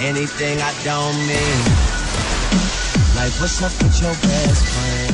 anything I don't mean. Like, what's up with your best friend?